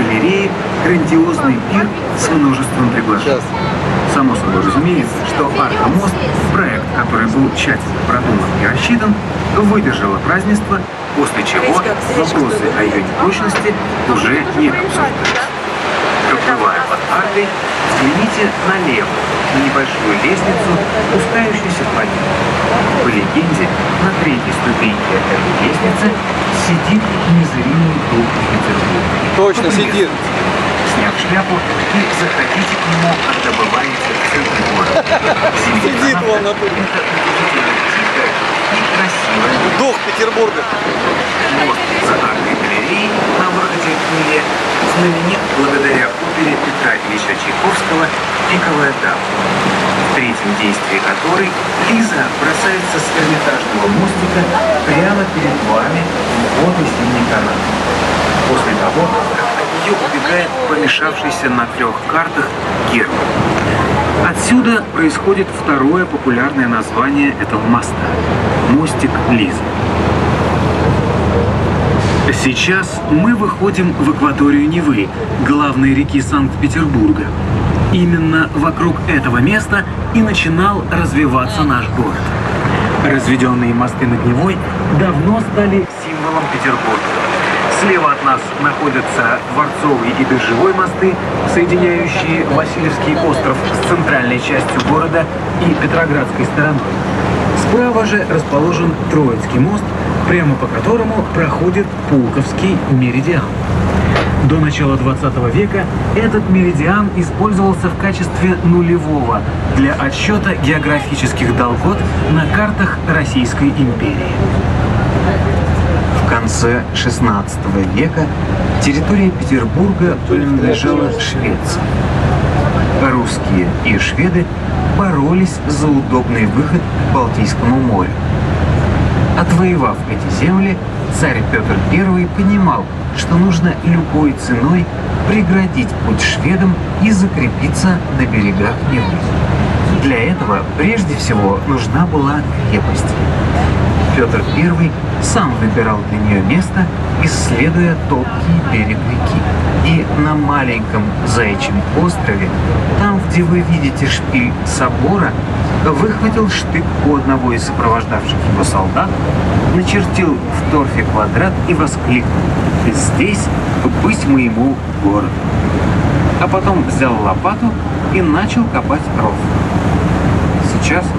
галерее грандиозный пир с множеством приглашений. Само собой разумеется, что Арка-мост, проект, который был тщательно продуман и рассчитан, выдержала празднество, после чего вопросы о ее непрочности уже не обсуждались. Проплывая под аркой, взгляните налево, на небольшую лестницу, сидит незримый дух Петербурга. Точно, сидит. Сняв шляпу и заходите к нему, когда бываете в центре города. Сидит вон на Это и красивая Дух Петербурга. Мост за аркой галереи на выходе к Неве знаменит благодаря опере Петра Ильича Чайковского «Пиковая дама», в третьем действии которой Лиза бросается с эрмитажного мостика прямо перед вами в воды синий канал. После того, как от нее убегает помешавшийся на трех картах Герман. Отсюда происходит второе популярное название этого моста – мостик Лизы. Сейчас мы выходим в акваторию Невы, главной реки Санкт-Петербурга. Именно вокруг этого места и начинал развиваться наш город. Разведенные мосты над Невой давно стали символом Петербурга. Слева от нас находятся Дворцовый и Биржевой мосты, соединяющие Васильевский остров с центральной частью города и Петроградской стороной. Справа же расположен Троицкий мост, прямо по которому проходит Пулковский меридиан. До начала 20 века этот меридиан использовался в качестве нулевого для отсчета географических долгот на картах Российской империи. В конце 16 века территория Петербурга принадлежала Швеции. Русские и шведы боролись за удобный выход к Балтийскому морю. Отвоевав эти земли, царь Петр I понимал, что нужно любой ценой преградить путь шведам и закрепиться на берегах Невы. Для этого прежде всего нужна была крепость. Петр I сам выбирал для нее место, исследуя тонкий берег реки. И на маленьком Заячьем острове, там, где вы видите шпиль собора, выхватил штык у одного из сопровождавших его солдат, начертил в торфе квадрат и воскликнул «Здесь быть моему городу». А потом взял лопату и начал копать ров. Сейчас